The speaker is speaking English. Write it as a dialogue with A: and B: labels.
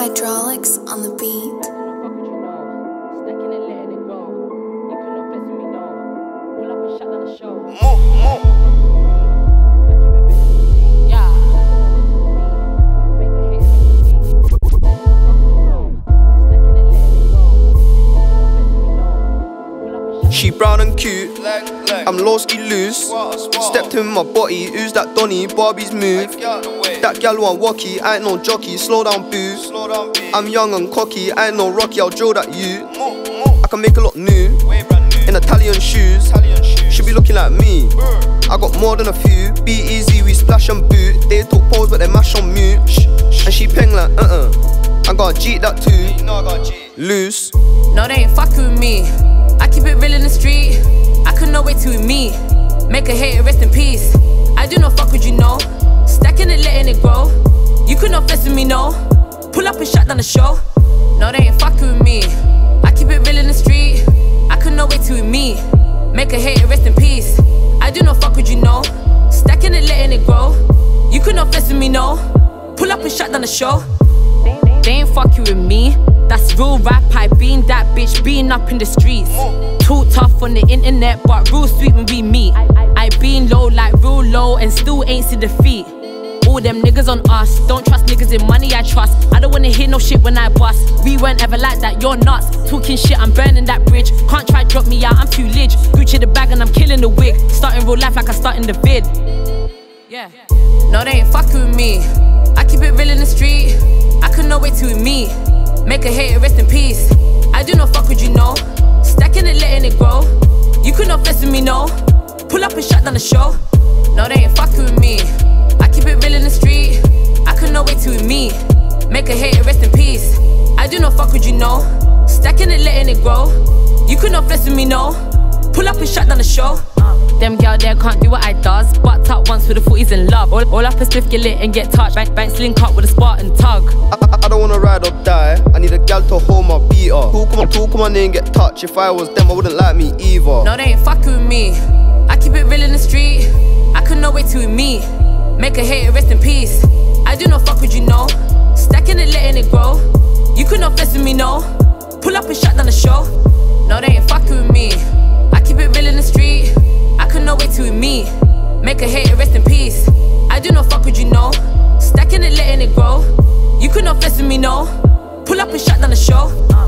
A: Hydraulics on the beat.
B: Stacking and
C: She brown and cute.
D: Leg, leg.
C: I'm Loski loose.
D: Swat, swat.
C: Stepped in my body. Who's that Donny? Barbie's move.
D: Get out the way.
C: That gal want walkie. I ain't no jockey. Slow down, boo.
D: Slow down, beat.
C: I'm young and cocky. I ain't no Rocky. I'll drill that you.
D: Move, move.
C: I can make a lot new.
D: Way brand new.
C: In Italian shoes.
D: Italian shoes.
C: Should be looking like me. I got more than a few. Be easy, we splash and boot. They talk pose, but they mash on mute. Shh, shh. And she peng like, uh uh. I got a Jeep that too.
D: You know I got G.
C: Loose.
B: No, they ain't fucking with me. Keep it real in the street. I could no way to with me. Make a hater rest in peace. I do not fuck with you, no. Stacking it, letting it grow. You could not fess with me, no. Pull up and shut down the show. No, they ain't fucking with me. I keep it real in the street. I could no way to with me. Make a hater rest in peace. I do not fuck with you, no. Stacking it, letting it grow. You could not fess with me, no. Pull up and shut down the show. They ain't fucking with me. That's real rap. I been that bitch, being up in the streets. Too tough on the internet, but real sweet when we meet. I been low, like real low, and still ain't see defeat. All them niggas on us. Don't trust niggas in money, I trust. I don't wanna hear no shit when I bust. We weren't ever like that, you're nuts. Talking shit, I'm burning that bridge. Can't try drop me out, I'm too lig. Gucci the bag and I'm killing the wig. Starting real life like I start in the vid. Yeah. No, they ain't fucking with me. I keep it real in the street. I could no way to me. Make a hater rest in peace. I do not fuck with you, no. Stacking it, letting it grow. You could not fess with me, no. Pull up and shut down the show. No, they ain't fucking with me. I keep it real in the street. I could not way to with me. Make a hater rest in peace. I do not fuck with you, no. Stacking it, letting it grow. You could not fess with me, no. Pull up and shut down the show. Them girl there can't do what I does. Butt up once with the footies in love. All, all up a spliff, get lit and get touched. Bank, bank link up with a Spartan tug.
C: I, I, I don't wanna ride or die. Gal to hold my beat up. Who come on, who come on in get touched? If I was them, I wouldn't like me either.
B: No, they ain't fucking with me. I keep it real in the street. I could no way to with me. Make a hater rest in peace. I do not fuck with you, no. Stacking it, letting it grow. You could not fess with me, no. Pull up and shut down the show. No, they ain't fucking with me. I keep it real in the street. I could no way to with me. Make a hater rest in peace. I do not fuck with you, no. Stacking it, letting it grow. You could not fess with me, no. Pull up and shut down
E: the show.